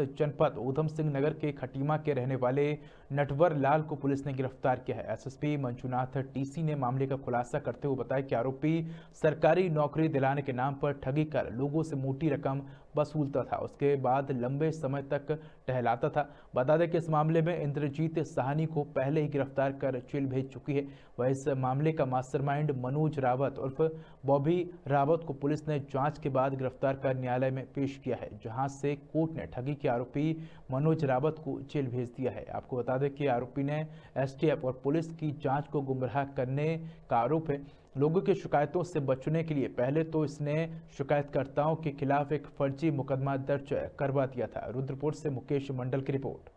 जनपद ऊधम सिंह नगर के खटीमा के रहने वाले नटवर लाल को पुलिस ने गिरफ़्तार किया है। एसएसपी मंजुनाथ टीसी ने मामले का खुलासा करते हुए बताया कि आरोपी सरकारी नौकरी दिलाने के नाम पर ठगी कर लोगों से मोटी रकम वसूलता था। उसके बाद लंबे समय तक टहलाता था। बता दें कि इस मामले में इंद्रजीत साहनी को पहले ही गिरफ़्तार कर जेल भेज चुकी है। वह इस मामले का मास्टरमाइंड मनोज रावत उर्फ़ बॉबी रावत को पुलिस ने जाँच के बाद गिरफ़्तार कर न्यायालय में पेश किया है, जहाँ से कोर्ट ने ठगी आरोपी मनोज रावत को जेल भेज दिया है। आपको बता दें कि आरोपी ने एसटीएफ और पुलिस की जाँच को गुमराह करने का आरोप है। लोगों की शिकायतों से बचने के लिए पहले तो इसने शिकायतकर्ताओं के खिलाफ एक फर्जी मुकदमा दर्ज करवा दिया था। रुद्रपुर से मुकेश मंडल की रिपोर्ट।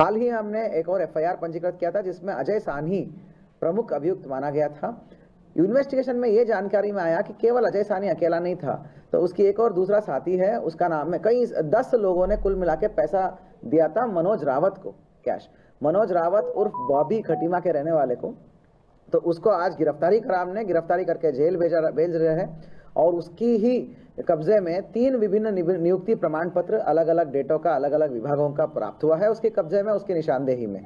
हाल ही हमने एक और एफआईआर पंजीकृत किया था, जिसमें अजय सानी प्रमुख अभियुक्त माना गया था। इन्वेस्टिगेशन में ये जानकारी में आया कि केवल अजय सानी अकेला नहीं था तो उसकी एक और दूसरा साथी है, उसका नाम है, कई दस लोगों ने कुल मिला पैसा दिया था मनोज रावत को, कैश। मनोज रावत उर्फ़ बॉबी खटीमा के रहने वाले को तो उसको आज गिरफ्तारी करा हमने गिरफ्तारी करके जेल भेजा, भेज रहे हैं। और उसकी ही कब्जे में तीन विभिन्न नियुक्ति प्रमाण पत्र अलग अलग डेटों का अलग अलग विभागों का प्राप्त हुआ है। उसके कब्जे में, उसकी निशानदेही में।